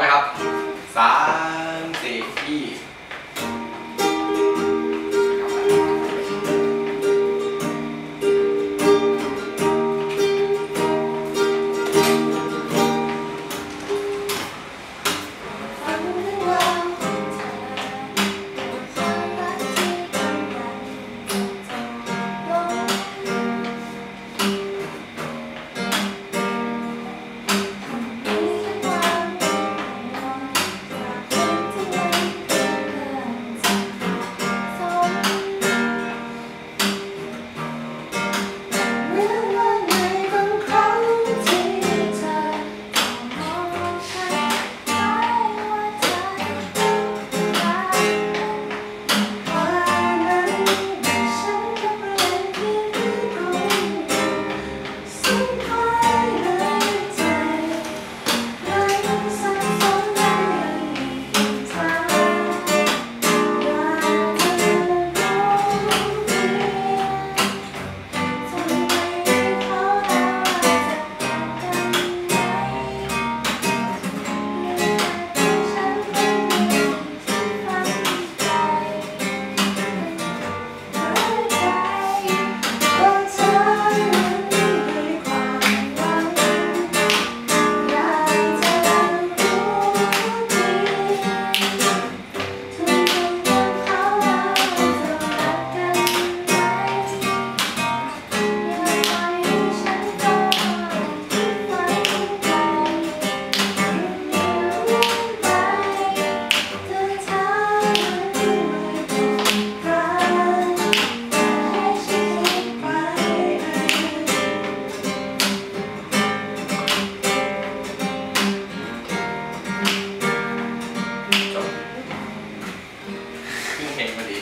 นะครับสา งพอดี